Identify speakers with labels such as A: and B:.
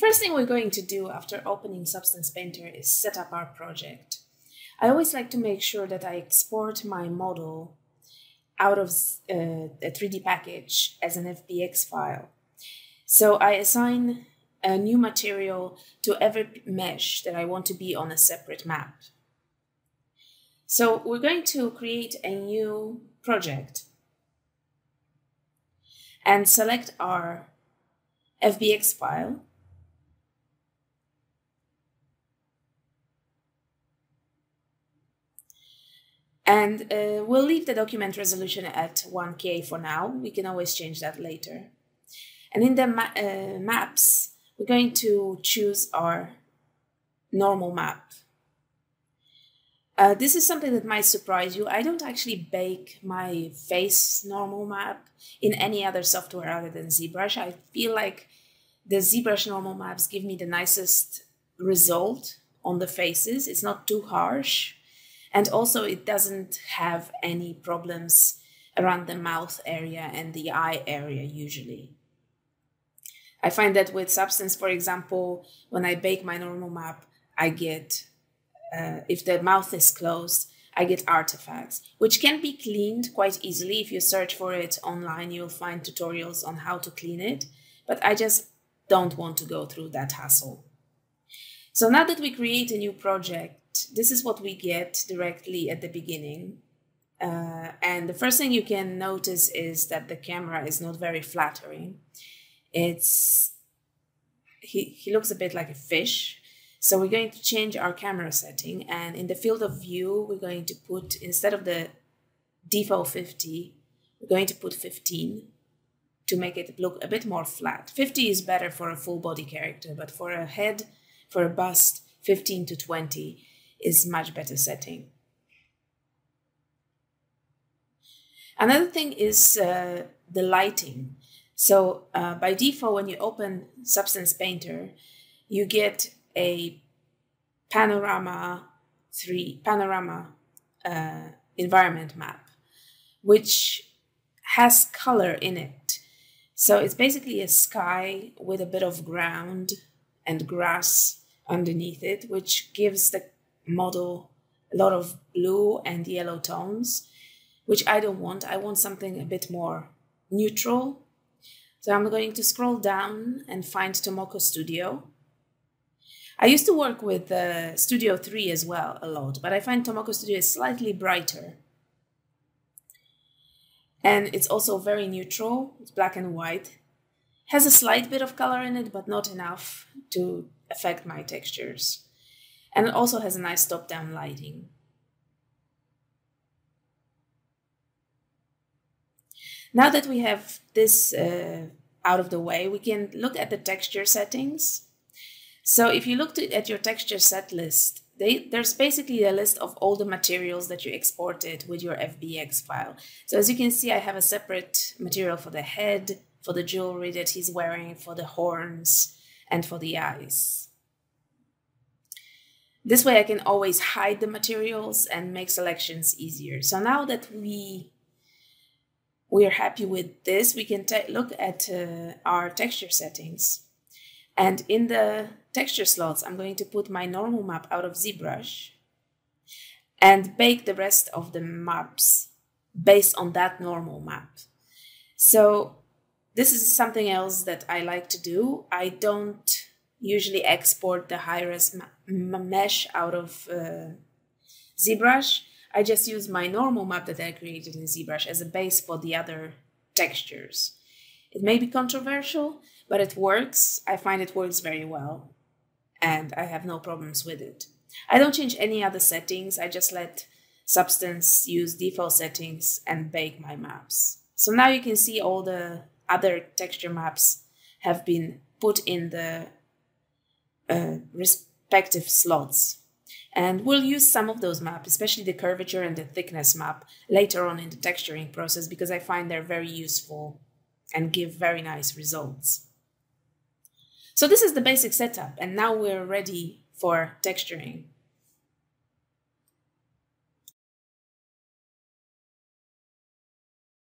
A: first thing we're going to do after opening Substance Painter is set up our project. I always like to make sure that I export my model out of uh, a 3D package as an FBX file. So I assign a new material to every mesh that I want to be on a separate map. So we're going to create a new project and select our FBX file. And uh, we'll leave the document resolution at 1K for now. We can always change that later. And in the ma uh, maps, we're going to choose our normal map. Uh, this is something that might surprise you. I don't actually bake my face normal map in any other software other than ZBrush. I feel like the ZBrush normal maps give me the nicest result on the faces. It's not too harsh. And also it doesn't have any problems around the mouth area and the eye area usually. I find that with Substance, for example, when I bake my normal map, I get, uh, if the mouth is closed, I get artifacts, which can be cleaned quite easily. If you search for it online, you'll find tutorials on how to clean it, but I just don't want to go through that hassle. So now that we create a new project, this is what we get directly at the beginning. Uh, and the first thing you can notice is that the camera is not very flattering. It's he, he looks a bit like a fish. So we're going to change our camera setting and in the field of view, we're going to put, instead of the default 50, we're going to put 15 to make it look a bit more flat. 50 is better for a full body character, but for a head, for a bust, 15 to 20 is much better setting. Another thing is uh, the lighting. So uh, by default, when you open Substance Painter, you get a panorama three panorama uh, environment map, which has color in it. So it's basically a sky with a bit of ground and grass underneath it, which gives the model a lot of blue and yellow tones, which I don't want. I want something a bit more neutral so I'm going to scroll down and find Tomoco Studio. I used to work with uh, Studio 3 as well a lot, but I find Tomoco Studio is slightly brighter. And it's also very neutral, it's black and white. Has a slight bit of color in it, but not enough to affect my textures. And it also has a nice top-down lighting. Now that we have this uh, out of the way, we can look at the texture settings. So if you look at your texture set list, they, there's basically a list of all the materials that you exported with your FBX file. So as you can see, I have a separate material for the head, for the jewelry that he's wearing, for the horns, and for the eyes. This way I can always hide the materials and make selections easier. So now that we we are happy with this, we can take look at uh, our texture settings. And in the texture slots, I'm going to put my normal map out of ZBrush and bake the rest of the maps based on that normal map. So this is something else that I like to do. I don't usually export the high-res mesh out of uh, ZBrush. I just use my normal map that I created in ZBrush as a base for the other textures. It may be controversial, but it works. I find it works very well, and I have no problems with it. I don't change any other settings. I just let Substance use default settings and bake my maps. So now you can see all the other texture maps have been put in the uh, respective slots and we'll use some of those maps, especially the curvature and the thickness map, later on in the texturing process because I find they're very useful and give very nice results. So this is the basic setup, and now we're ready for texturing.